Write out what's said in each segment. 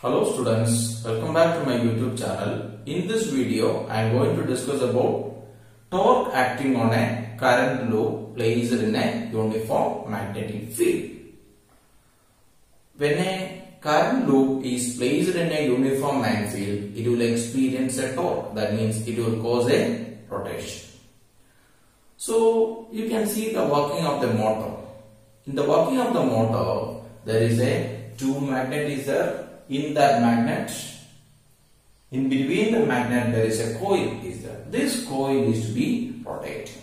Hello students, welcome back to my YouTube channel. In this video, I am going to discuss about torque acting on a current loop placed in a uniform magnetic field. When a current loop is placed in a uniform magnetic field, it will experience a torque. That means it will cause a rotation. So you can see the working of the motor. In the working of the motor, there is a two magnet is there. In that magnet, in between the magnet there is a coil is there. This coil is to be rotating.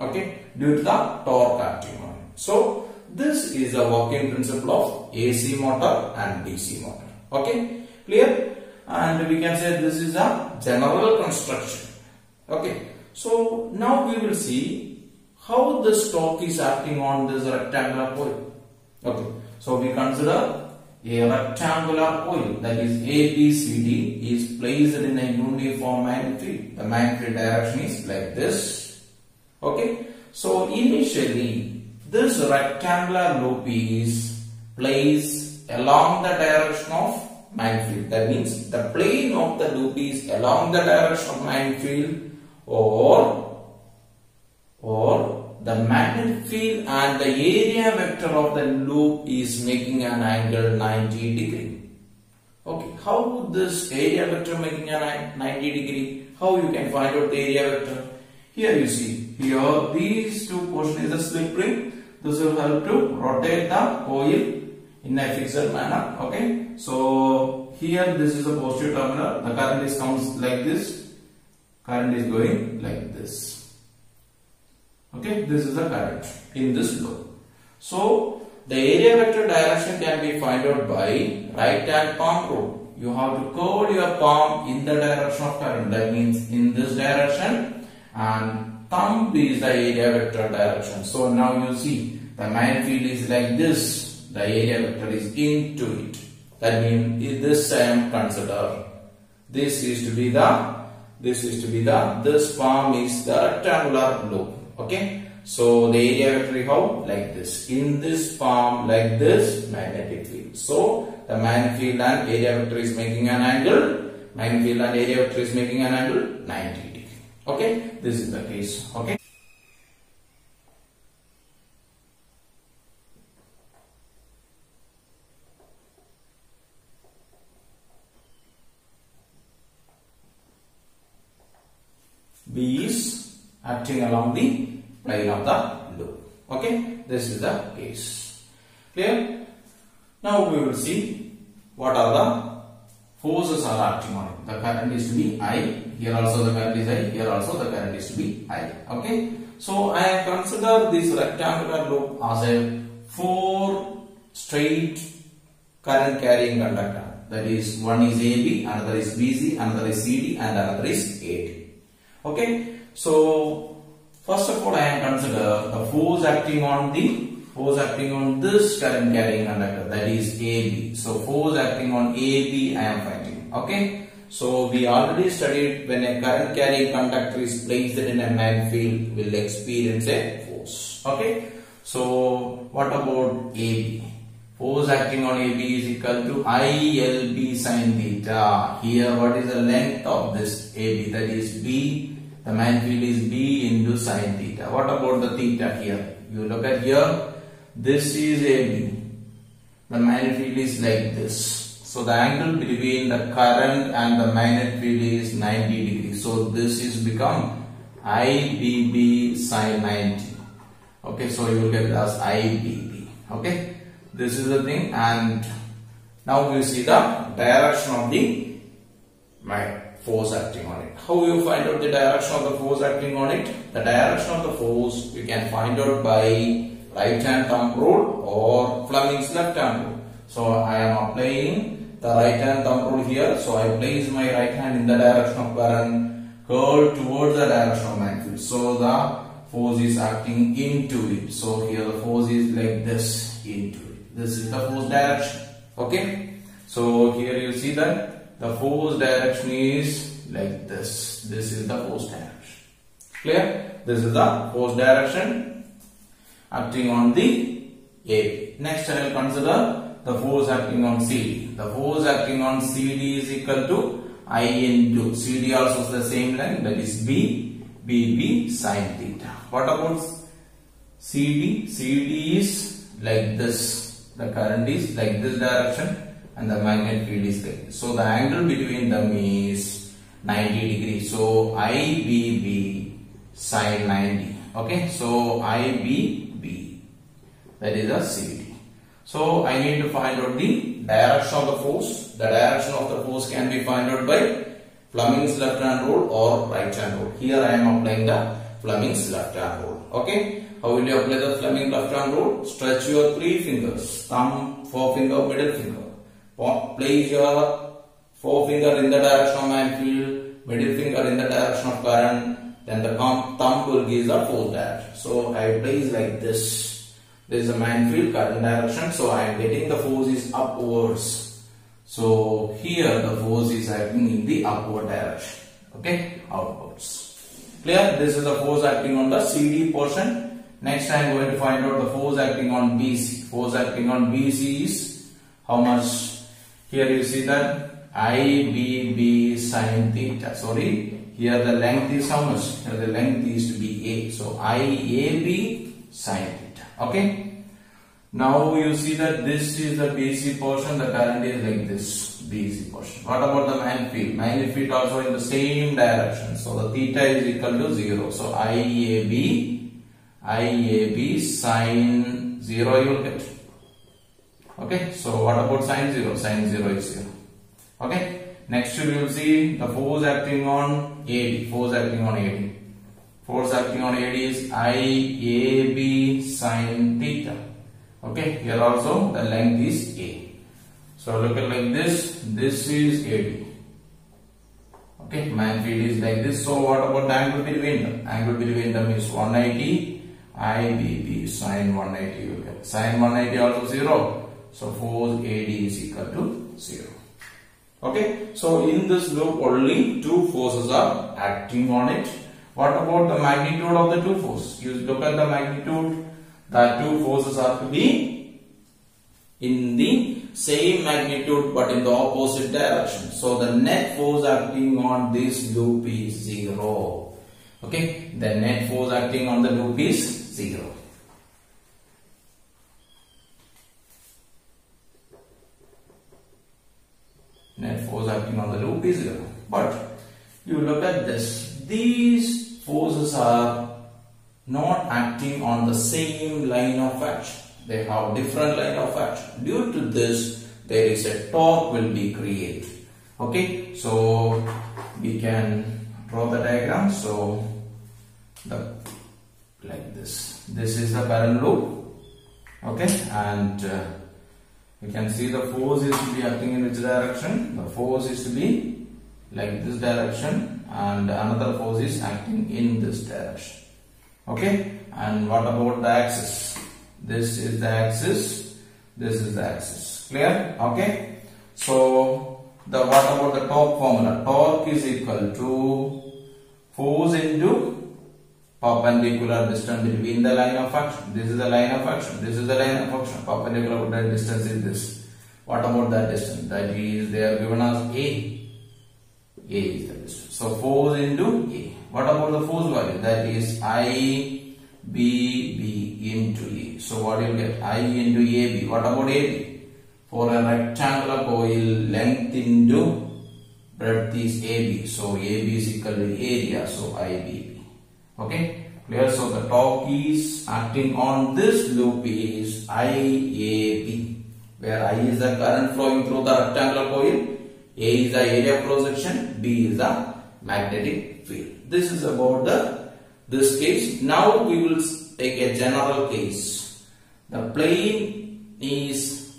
Okay, due to the torque acting on it. So this is the working principle of AC motor and DC motor. Okay, clear? And we can say this is a general construction. Okay, so now we will see how this torque is acting on this rectangular coil. Okay, so we consider a rectangular coil that is ABCD is placed in a uniform magnetic. The magnetic direction is like this. Okay, so initially this rectangular loop is placed along the direction of magnetic. That means the plane of the loop is along the direction of magnetic or or the magnetic field and the area vector of the loop is making an angle 90 degree. Okay, how this area vector making a 90 degree? How you can find out the area vector? Here you see, here these two portion is a slip ring. This will help to rotate the coil in a fixed manner. Okay, so here this is a positive terminal. The current is comes like this. Current is going like this. Okay, this is the current in this loop. So the area vector direction can be found out by right hand palm rule. You have to curl your palm in the direction of current. That means in this direction and thumb is the area vector direction. So now you see the magnetic field is like this. The area vector is into it. That means this I am consider. This is to be the this is to be the this palm is the rectangular loop. Okay. So the area vector how? Like this. In this palm like this magnetic field. So the magnetic field and area vector is making an angle. Magnetic field and area vector is making an angle 90 degree. Okay. This is the case. Okay. B is acting along the plane of the loop. Okay, this is the case. Clear? Now we will see what are the forces are acting on it. The current is to be I. Here also the current is I. Here also the current is to be I. Okay. So I consider this rectangular loop as a four straight current carrying conductor. That is one is AB, another is BC, another is CD, and another is AD. Okay. So first of all, I am consider the force acting on the force acting on this current carrying conductor that is AB. So force acting on AB I am finding. Okay. So we already studied when a current carrying conductor is placed in a magnetic field will experience a force. Okay. So what about AB? Force acting on AB is equal to ILB sine theta. Here what is the length of this AB that is B the magnetic field is B into sine theta. What about the theta here? You look at here, this is AB. The magnetic field is like this. So the angle between the current and the magnetic field is 90 degrees. So this is become IBB sine 90. Okay, so you will get as IBB. Okay, this is the thing and now we see the direction of the my force acting on it. How you find out the direction of the force acting on it? The direction of the force you can find out by right hand thumb rule or Fleming's left hand rule. So I am applying the right hand thumb rule here. So I place my right hand in the direction of current, curl towards the direction of field. So the force is acting into it. So here the force is like this into it. This is the force direction. Okay. So here you see that the force direction is like this. This is the force direction. Clear? This is the force direction acting on the AB. Next I will consider the force acting on CD. The force acting on CD is equal to I into CD also is the same line that is B, BB sine theta. What about CD? CD is like this. The current is like this direction and the magnet field is there. So the angle between them is 90 degrees. So IBB sine 90. Okay, so IBB that is a CD. So I need to find out the direction of the force. The direction of the force can be found out by Fleming's left hand rule or right hand rule. Here I am applying the Fleming's left hand rule. Okay. How will you apply the Fleming left hand rule? Stretch your three fingers, thumb, forefinger, middle finger. Place your forefinger in the direction of man field, middle finger in the direction of current, then the thumb will give the force direction. So I place like this. This is a man field current direction. So I am getting the force is upwards. So here the force is acting in the upward direction. Okay, outwards. Clear? This is the force acting on the CD portion. Next I am going to find out the force acting on BC. Force acting on BC is how much? Here you see that IBB sine theta. Sorry, here the length is how much? Here the length is to be A. So IAB sine theta. Okay. Now you see that this is the BC portion, the current is like this BC portion. What about the magnetic field? Magnetic field also in the same direction. So the theta is equal to 0. So IAB IAB sine 0 you will get. Okay, so what about sine 0? Sine 0 is 0. Okay, next you will see the force acting on AD. Force acting on AD. Force acting on AD is IAB sine theta. Okay, here also the length is A. So look at like this. This is AD. Okay, man field is like this. So what about the angle between them? Angle between them is 180 IBB sine 180 you. Sine 180 also 0. Force AD is equal to 0. Okay. So in this loop only two forces are acting on it. What about the magnitude of the two forces? You look at the magnitude. The two forces are to be in the same magnitude but in the opposite direction. So the net force acting on this loop is 0. Okay. The net force acting on the loop is 0. Net force acting on the loop is 0. But you look at this. These forces are not acting on the same line of action. They have different line of action. Due to this, there is a torque will be created. Okay, so we can draw the diagram. So the like this. This is the current loop. Okay, and uh, you can see the force is to be acting in which direction? The force is to be like this direction, and another force is acting in this direction. Okay, and what about the axis? This is the axis. This is the axis. Clear? Okay. So the what about the torque formula? Torque is equal to force into perpendicular distance between the line of action. This is the line of action. This is the line of action. Perpendicular distance is this. What about that distance? That is they are given as A. A is the distance. So force into A. What about the force value? That is I B B into A. So what you get? I into AB. What about AB? For a rectangular coil, length into breadth is AB. So AB is equal to area. So IB okay? Clear so the torque is acting on this loop is IAB where I is the current flowing through the rectangular coil A is the area cross section B is the magnetic field. This is about the this case. Now we will take a general case. The plane is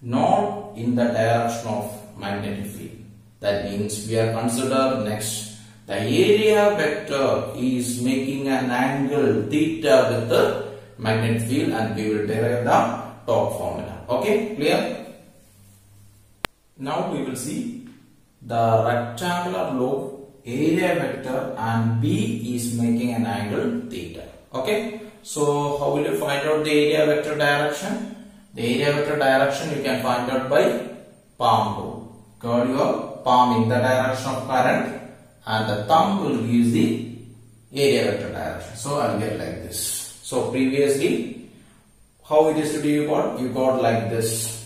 not in the direction of magnetic field. That means we are consider next the area vector is making an angle theta with the magnetic field and we will derive the torque formula. Okay, clear? Now we will see the rectangular loop area vector and B is making an angle theta. Okay, so how will you find out the area vector direction? The area vector direction you can find out by palm rule. Curl your palm in the direction of current and the thumb will give the area vector direction. So I'll get like this. So previously, how it is to be you got? You got like this.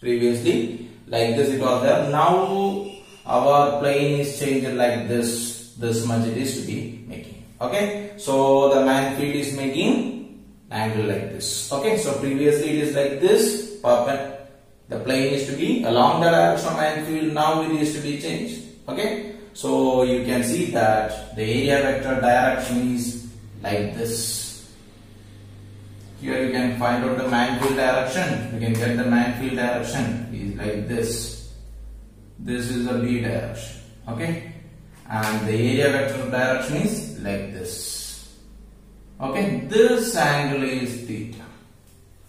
Previously, like this it was there. Now our plane is changed like this. This much it is to be making. Okay. So the man field is making angle like this. Okay. So previously it is like this. Perfect. The plane is to be along the direction of man field. Now it is to be changed. Okay. So you can see that the area vector direction is like this. Here you can find out the man direction. You can get the man direction is like this. This is the B direction. Okay. And the area vector direction is like this. Okay. This angle is theta.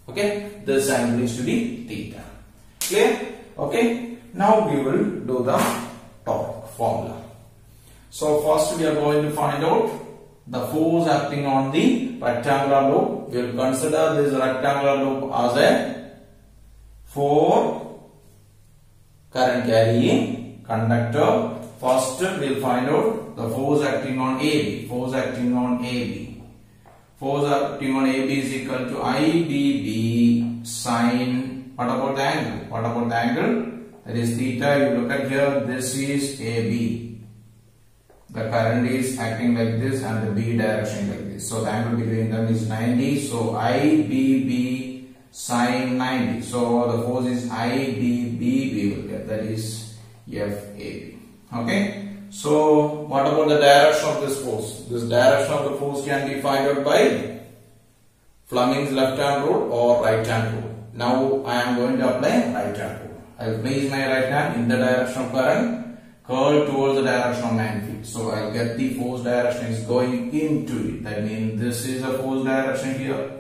Okay. This angle is to be theta. Clear? Okay. Now we will do the formula. So first we are going to find out the force acting on the rectangular loop. We will consider this rectangular loop as a 4 current carrying conductor. First we will find out the force acting on AB. Force acting on AB. Force acting on AB is equal to IBB sine. What about the angle? What about the angle? That is theta. You look at here. This is AB the current is acting like this and the B direction like this. So the angle between them is 90. So IBB sine 90. So the force is IBB we will get that is FAB. Okay. So what about the direction of this force? This direction of the force can be found out by Fleming's left hand rule or right hand rule. Now I am going to apply right hand rule. I will place my right hand in the direction of current curl towards the direction of field. So I'll get the force direction is going into it. That means this is the force direction here.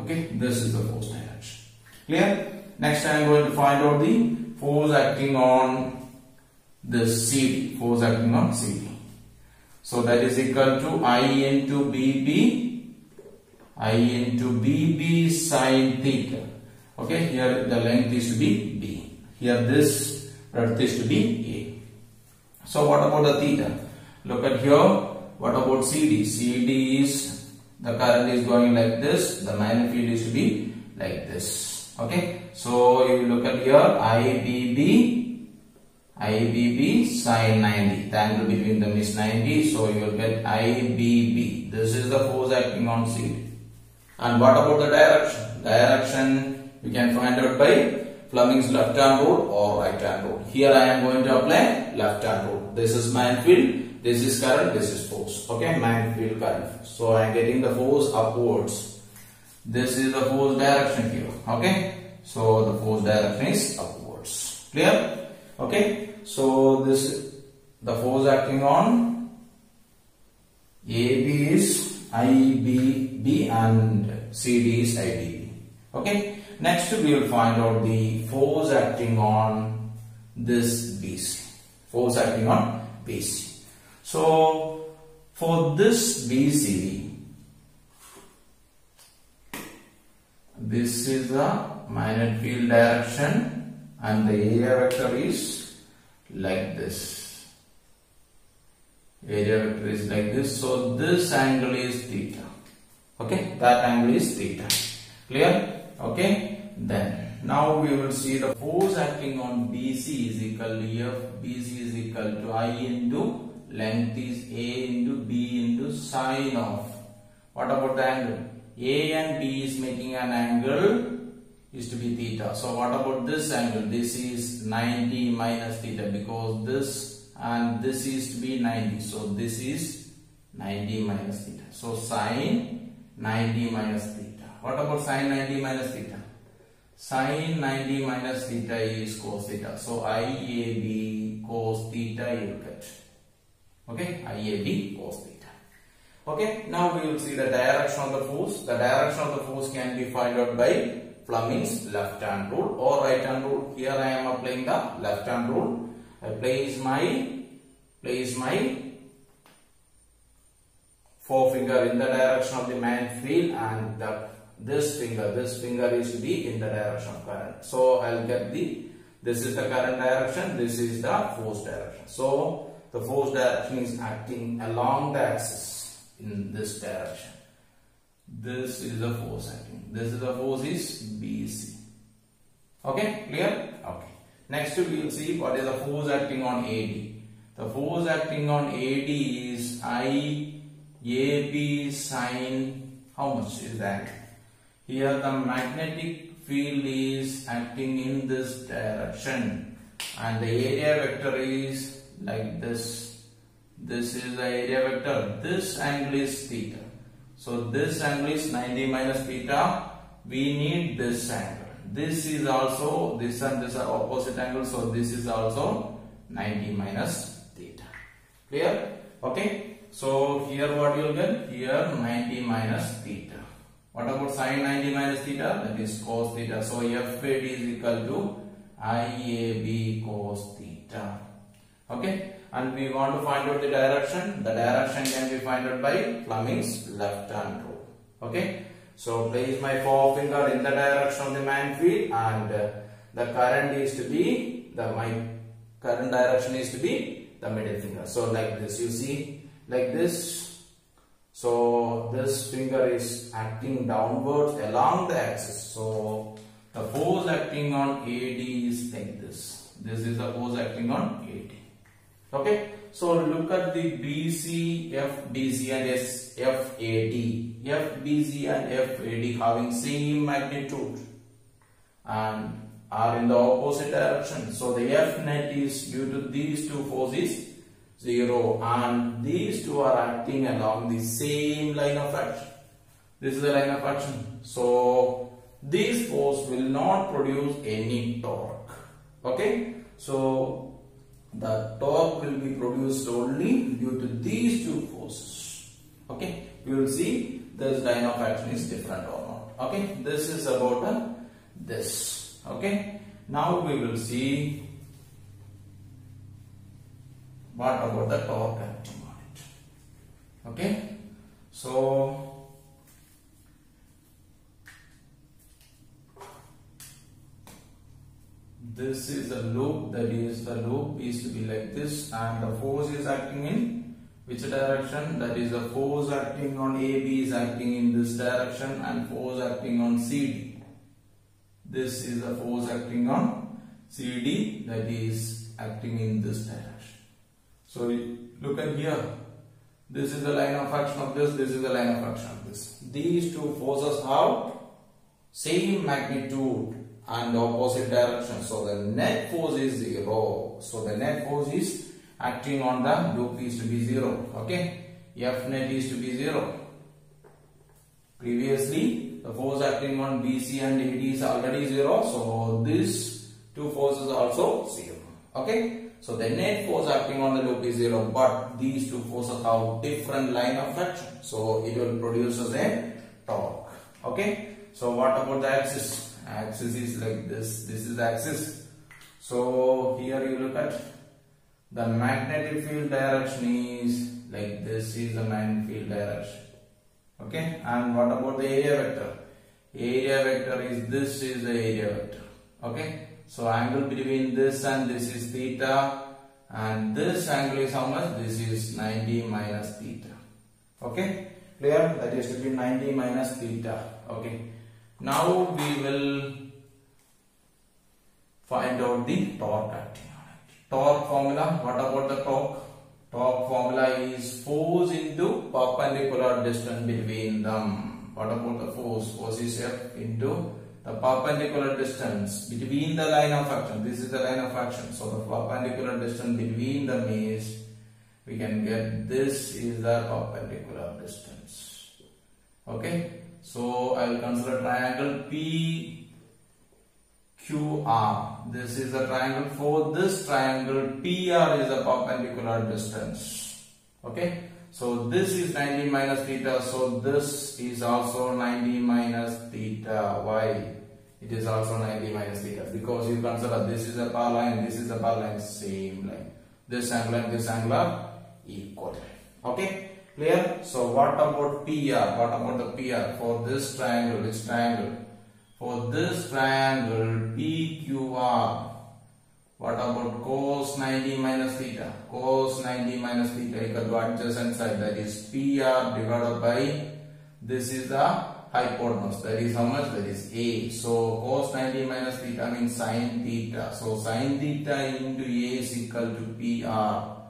Okay, this is the force direction. Clear? Next I'm going to find out the force acting on this CD. Force acting on CD. So that is equal to I into BB. I into BB sine theta. Okay, here the length is to be B. Here this breadth is to be A. So what about the theta? Look at here. What about CD? CD is the current is going like this. The magnetic field is to be like this. Okay. So you look at here IBB IBB sine 90. The angle between them is 90. So you will get IBB. This is the force acting on CD. And what about the direction? Direction you can find out by Fleming's left hand rule or right hand rule. Here I am going to apply left hand rule. This is man field, this is current, this is force. Okay, man field current. So I am getting the force upwards. This is the force direction here. Okay, so the force direction is upwards. Clear? Okay, so this the force acting on AB is IBB and CD is IBB. Okay. Next we will find out the force acting on this BC. Force acting on BC. So for this BC, this is the magnetic field direction and the area vector is like this. Area vector is like this. So this angle is theta. Okay, that angle is theta. Clear? Okay, then now we will see the force acting on BC is equal to F. BC is equal to I into length is A into B into sine of. What about the angle? A and B is making an angle is to be theta. So what about this angle? This is 90 minus theta because this and this is to be 90. So this is 90 minus theta. So sine 90 minus theta. What about sine 90 minus theta? Sine 90 minus theta is cos theta. So IAB cos theta you get. Okay, IAB cos theta. Okay, now we will see the direction of the force. The direction of the force can be found out by Fleming's left hand rule or right hand rule. Here I am applying the left hand rule. I place my place my forefinger in the direction of the man field and the This finger, this finger is to be in the direction of current. So I'll get the, this is the current direction, this is the force direction. So the force direction is acting along the axis in this direction. This is the force acting. This is the force is BC. Okay, clear? Okay. Next we will see what is the force acting on AD. The force acting on AD is I AB sine, how much is that? Here the magnetic field is acting in this direction and the area vector is like this. This is the area vector. This angle is theta. So this angle is 90 minus theta. We need this angle. This is also, this and this are opposite angles. So this is also 90 minus theta. Clear? Okay. So here what you will get? Here 90 minus theta. What about sine 90 minus theta? That is cos theta. So FAD is equal to IAB cos theta. Okay. And we want to find out the direction. The direction can be found out by Fleming's left hand rule. Okay. So place my forefinger in the direction of the field and uh, the current is to be, the my current direction is to be the middle finger. So like this you see like this. So this finger is acting downwards along the axis. So the force acting on AD is like this. This is the force acting on AD. Okay. So look at the BC, FBC and FAD. FBC and FAD having same magnitude and are in the opposite direction. So the F net is due to these two forces 0 and these two are acting along the same line of action. This is the line of action. So this force will not produce any torque. Okay. So the torque will be produced only due to these two forces. Okay. We will see this line of action is different or not. Okay. This is about uh, this. Okay. Now we will see what about the torque acting on it. Okay. So this is a loop that is the loop is to be like this and the force is acting in which direction that is the force acting on AB is acting in this direction and force acting on CD this is the force acting on CD that is acting in this direction so look at here this is the line of action of this this is the line of action of this these two forces have same magnitude and opposite direction. So the net force is 0. So the net force is acting on the loop is to be 0. Okay. F net is to be 0. Previously the force acting on BC and AD is already 0. So these two forces also 0. Okay. So the net force acting on the loop is 0 but these two forces have different line of action. So it will produce a torque. Okay. So what about the axis? axis is like this this is the axis so here you look at the magnetic field direction is like this is the magnetic field direction okay and what about the area vector area vector is this is the area vector okay so angle between this and this is theta and this angle is how much this is 90 minus theta okay clear that is to be 90 minus theta okay now we will find out the torque acting. Torque formula, what about the torque? Torque formula is force into perpendicular distance between them. What about the force? Force is F into the perpendicular distance between the line of action. This is the line of action. So the perpendicular distance between them is, we can get this is the perpendicular distance. Okay. So I will consider triangle P Q R. This is the triangle. For this triangle, PR is the perpendicular distance. Okay. So this is 90 minus theta. So this is also 90 minus theta. Why? It is also 90 minus theta because you consider this is a power line, this is a power line, same line. This angle and this angle are equal. Okay. Clear? So what about PR? What about the PR for this triangle? Which triangle? For this triangle PQR. What about cos 90 minus theta? Cos 90 minus theta equal to adjacent side that is PR divided by this is the hypotenuse that is how much that is A. So cos 90 minus theta means sin theta. So sin theta into A is equal to PR.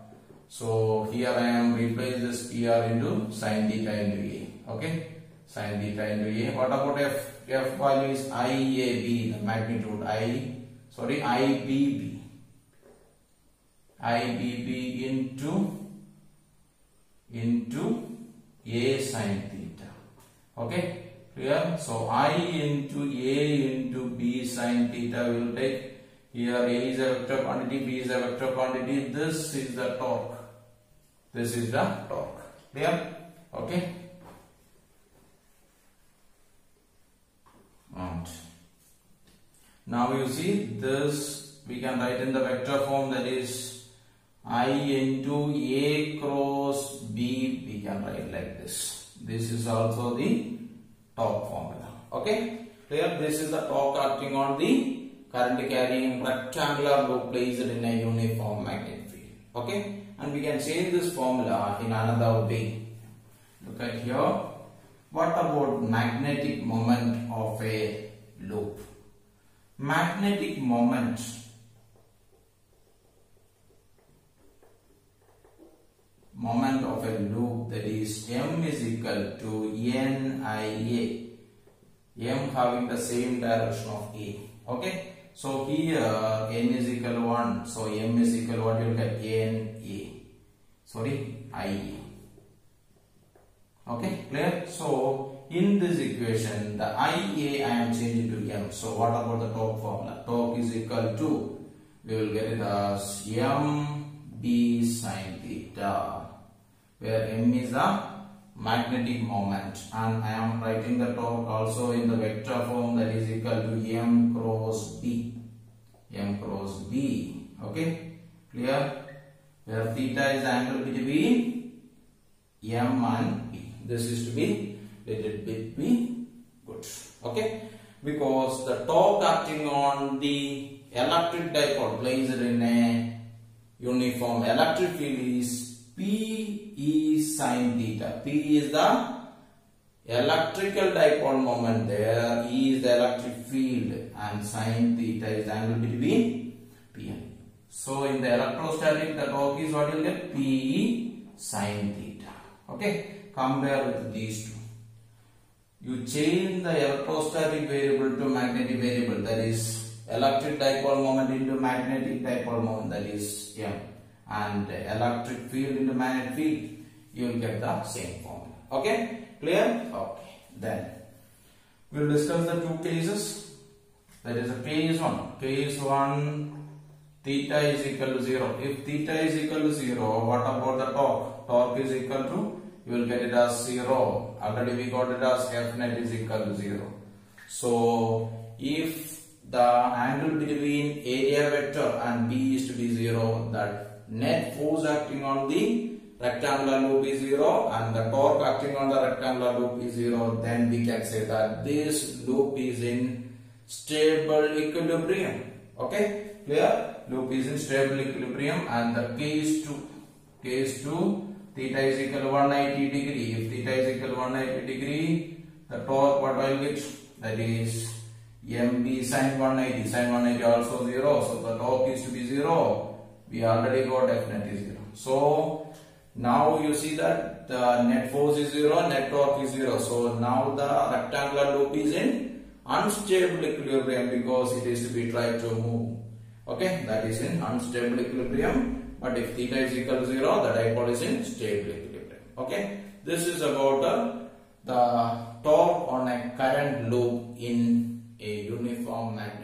So here I am replace this PR into sin theta into A. Okay. Sin theta into A. What about F? F value is IAB, the magnitude I, sorry, IBB. IBB into, into A sin theta. Okay. Clear? So I into A into B sin theta will take here A is a vector quantity, B is a vector quantity. This is the torque. This is the torque. Clear? Okay. And now you see this we can write in the vector form that is I into A cross B we can write like this. This is also the torque formula. Okay. Clear? This is the torque acting on the current carrying rectangular loop placed in a uniform magnetic field. Okay. And we can change this formula in another way. Look at here. What about magnetic moment of a loop? Magnetic moment moment of a loop that is m is equal to nia m having the same direction of a. Okay? So here n is equal to 1 so m is equal to what you get na sorry ia okay? Clear? So in this equation the ia i am changing to m. So what about the torque formula? Torque is equal to we will get it as m b sine theta where m is the magnetic moment. And I am writing the torque also in the vector form that is equal to m cross b. M cross b. Okay? Clear? Where theta is the angle between m and b. This is to be little bit be good. Okay? Because the torque acting on the electric dipole placed in a uniform electric field is P is sin theta. P is the electrical dipole moment there. E is the electric field and sin theta is the angle between P and E. So in the electrostatic the torque is what you get P sin theta. Okay. Compare with these two. You change the electrostatic variable to magnetic variable that is electric dipole moment into magnetic dipole moment that is M and electric field into magnetic field you will get the same formula. Okay? Clear? Okay. Then we will discuss the two cases. That is a case 1 case 1 theta is equal to 0 if theta is equal to 0 what about the torque? Torque is equal to you will get it as 0 already we got it as f net is equal to 0 so if the angle between area vector and b is to be 0 that net force acting on the rectangular loop is 0 and the torque acting on the rectangular loop is 0 then we can say that this loop is in stable equilibrium. Okay? Clear? Loop is in stable equilibrium and the case 2 case 2 theta is equal to 180 degree. If theta is equal to 180 degree the torque what will get that is mb sine 180 sine 180 also 0 so the torque is to be 0 we already got f net is 0. So now you see that the net force is 0, net torque is 0. So now the rectangular loop is in unstable equilibrium because it is to be tried to move. Okay, that is in unstable equilibrium. But if theta is equal to 0, the dipole is in stable equilibrium. Okay, this is about uh, the torque on a current loop in a uniform magnetic